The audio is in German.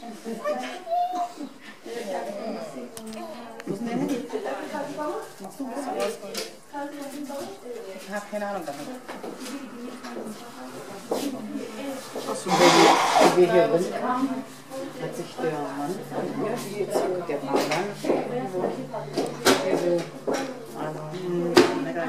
Ich habe keine Ahnung davon. Als wir hier reinkamen, hat sich der Mann von mir, wie jetzt der Partner, also, also, mega.